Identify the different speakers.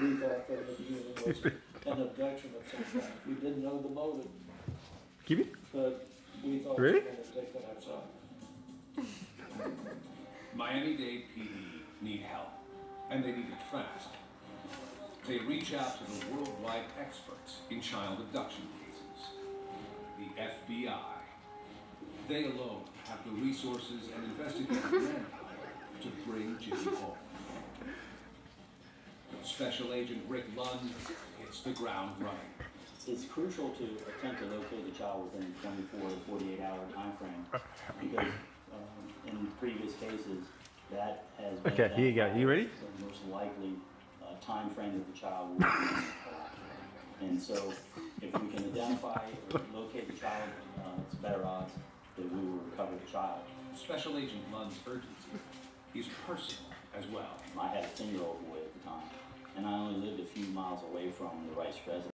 Speaker 1: we thought from the beginning was an abduction of some kind. We didn't know the motive,
Speaker 2: Keep it.
Speaker 1: but we thought
Speaker 2: Really?
Speaker 1: we were gonna take it outside.
Speaker 3: Miami-Dade PD need help, and they need it fast. They reach out to the worldwide experts in child abduction cases, the FBI. They alone have the resources and investigative manpower to bring Jimmy home. Special Agent Rick Lund hits the ground running.
Speaker 4: It's crucial to attempt to locate the child within a 24 to 48 hour time frame because um, in previous cases, that has been
Speaker 2: Okay, here you go. You ready?
Speaker 4: the most likely uh, timeframe that the child will be in. And so if we can identify or locate the child, uh, it's better odds that we will recover the child.
Speaker 3: Special Agent Lund's urgency is personal as well.
Speaker 4: I had a 10 year old boy at the time, and I only lived a few miles away from the Rice residence.